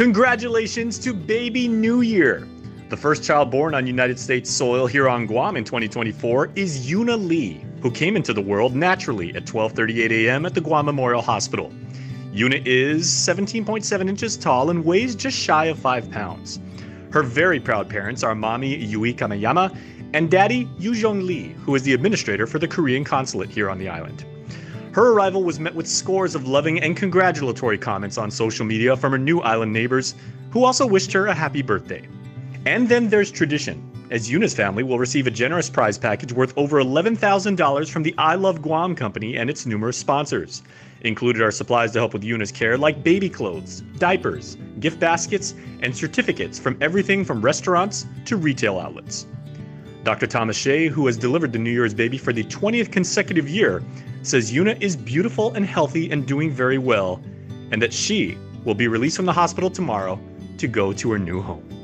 Congratulations to Baby New Year! The first child born on United States soil here on Guam in 2024 is Yuna Lee, who came into the world naturally at 12:38 a.m. at the Guam Memorial Hospital. Yuna is 17.7 inches tall and weighs just shy of 5 pounds. Her very proud parents are mommy Yui Kamiyama and daddy Euijong Lee, who is the administrator for the Korean consulate here on the island. Her arrival was met with scores of loving and congratulatory comments on social media from her new island neighbors, who also wished her a happy birthday. And then there's tradition, as Yuna's family will receive a generous prize package worth over $11,000 from the I Love Guam company and its numerous sponsors. Included are supplies to help with Yuna's care like baby clothes, diapers, gift baskets, and certificates from everything from restaurants to retail outlets. Dr. Thomas Shieh, who has delivered the New Year's baby for the 20th consecutive year, says Yuna is beautiful and healthy and doing very well, and that she will be released from the hospital tomorrow to go to her new home.